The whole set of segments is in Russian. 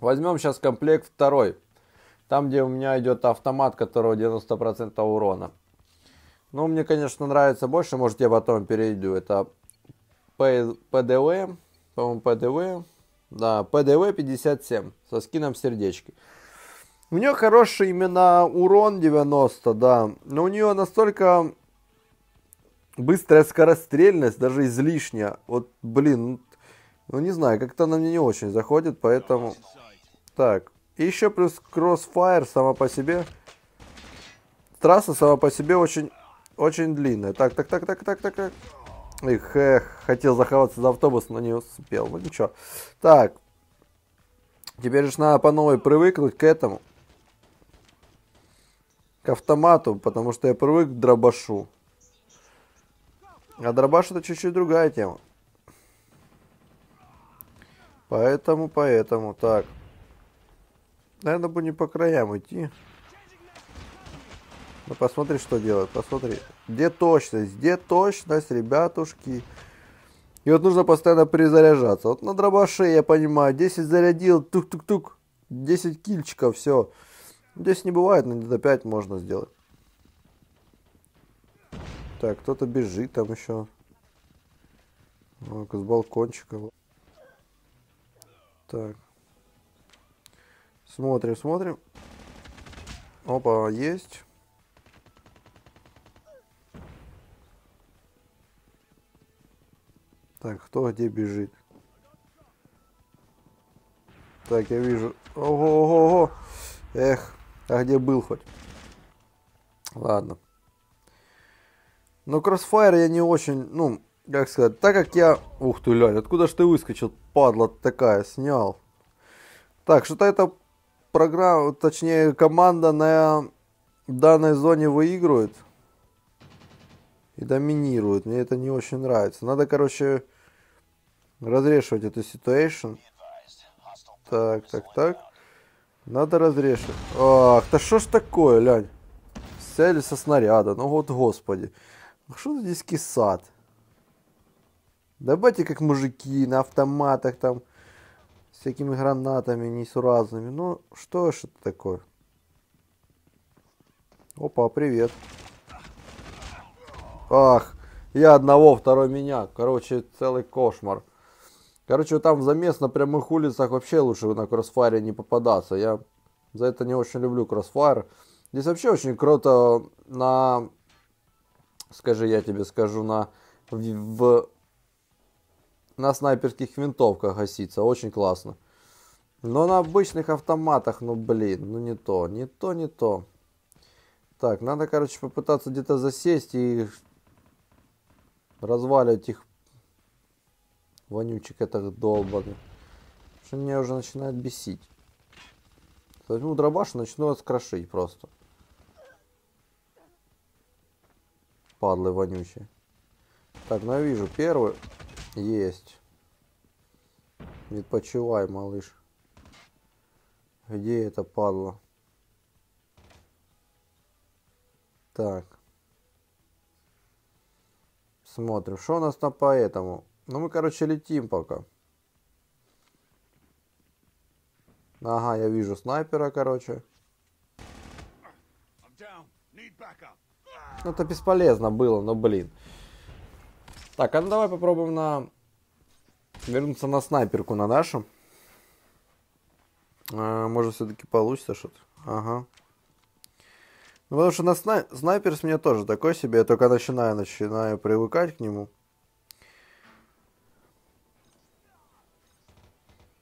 Возьмем сейчас комплект второй. Там, где у меня идет автомат, которого 90% урона. Ну, мне, конечно, нравится больше. Может, я потом перейду. Это ПДВ. По-моему, ПДВ. Да, ПДВ 57. Со скином сердечки. У нее хороший именно урон 90, да. Но у нее настолько быстрая скорострельность, даже излишняя. Вот, блин, ну, ну не знаю, как-то она мне не очень заходит, поэтому... Так, и еще плюс Crossfire сама по себе. Трасса сама по себе очень, очень длинная. Так, так, так, так, так, так, так. Эх, эх, хотел заховаться за автобус, но не успел. Ну ничего. Так. Теперь же надо по новой привыкнуть к этому. К автомату, потому что я привык к дробашу. А дробаш это чуть-чуть другая тема. Поэтому, поэтому, так. Наверное, будем по краям идти. Ну, посмотри, что делает, посмотри. Где точность, где точность, ребятушки. И вот нужно постоянно перезаряжаться. Вот на дробаше, я понимаю, 10 зарядил, тук-тук-тук, 10 кильчиков, все. Здесь не бывает, но где-то 5 можно сделать. Так, кто-то бежит там еще. с балкончика. Так. Смотрим, смотрим. Опа, есть. Так, кто где бежит? Так, я вижу. Ого, ого, ого. Эх, а где был хоть? Ладно. Но Crossfire я не очень, ну, как сказать, так как я... Ух ты, лянь, откуда ж ты выскочил, падла такая, снял. Так, что-то это программа, точнее команда на данной зоне выигрывает и доминирует. Мне это не очень нравится. Надо, короче, разрешивать эту ситуацию. Так, так, так. Надо разрешить. Ах, да что ж такое, лянь? Сели со снаряда. Ну вот, господи. Что здесь кисат? Давайте как мужики на автоматах там всякими гранатами несуразными. Ну, что ж это такое? Опа, привет. Ах, я одного, второй меня. Короче, целый кошмар. Короче, там замес на прямых улицах вообще лучше на кроссфайре не попадаться. Я за это не очень люблю кроссфайр. Здесь вообще очень круто на, скажи, я тебе скажу, на в, в на снайперских винтовках гаситься. Очень классно. Но на обычных автоматах, ну блин, ну не то, не то, не то. Так, надо, короче, попытаться где-то засесть и разваливать их вонючек это долбанный. Что меня уже начинает бесить. Возьму дробаш и начну открошить просто. Падлы вонючие. Так, ну я вижу первый. Есть. Відпочивай, малыш. Где это падла? Так. Смотрим, что у нас там по этому. Ну, мы, короче, летим пока. Ага, я вижу снайпера, короче. Ну, это бесполезно было, но, блин. Так, а ну давай попробуем на... Вернуться на снайперку на нашу. А, может, все-таки получится что-то. Ага. Ну, потому что на снай... снайпер с меня тоже такой себе. Я только начинаю, начинаю привыкать к нему.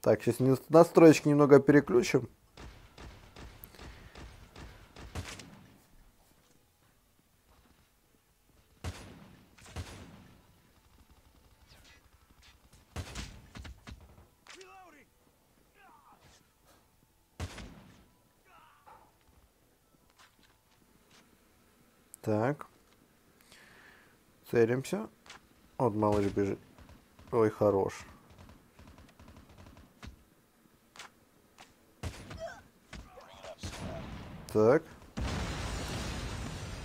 Так, сейчас настроечки немного переключим. Так. Целимся. Вот малыш бежит. Ой, хорош. Так.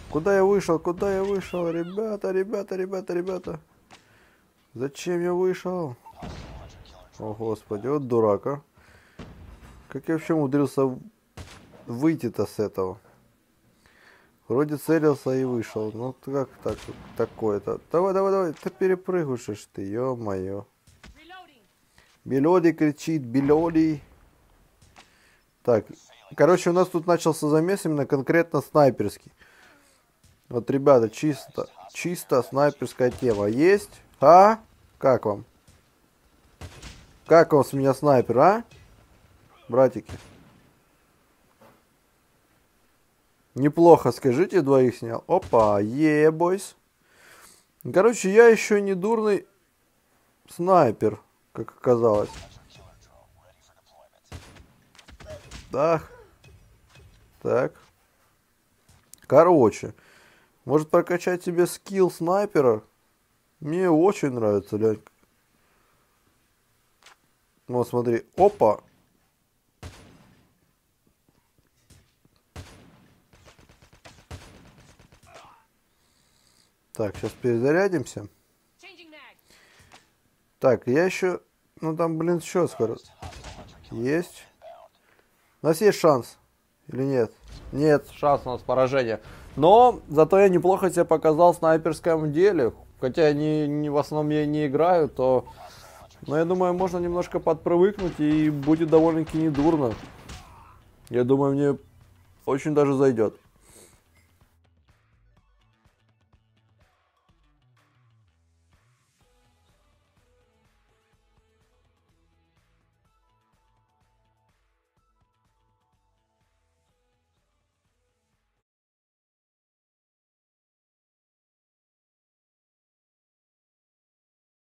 Куда я вышел? Куда я вышел? Ребята, ребята, ребята, ребята. Зачем я вышел? О, господи, вот дурака. Как я вообще умудрился выйти-то с этого? Вроде целился и вышел. Ну как так такое-то? Давай, давай, давай. Ты перепрыгиваешь ты, ё-моё. Белоди кричит, Белоди. Так, короче, у нас тут начался замес именно конкретно снайперский. Вот, ребята, чисто, чисто снайперская тема. Есть? А? Как вам? Как вам с меня снайпер, а? Братики. Неплохо, скажите, двоих снял. Опа, е, бойс. Короче, я еще не дурный снайпер, как оказалось. Так. Так. Короче. Может прокачать себе скилл снайпера? Мне очень нравится, глянь. Вот смотри. Опа. Так, сейчас перезарядимся. Так, я еще... Ну там, блин, счет скоро. Есть. У нас есть шанс. Или нет? Нет, шанс у нас поражение. Но зато я неплохо себя показал в снайперском деле. Хотя не, не в основном я не играю, то... Но я думаю, можно немножко подпривыкнуть и будет довольно-таки недурно. Я думаю, мне очень даже зайдет.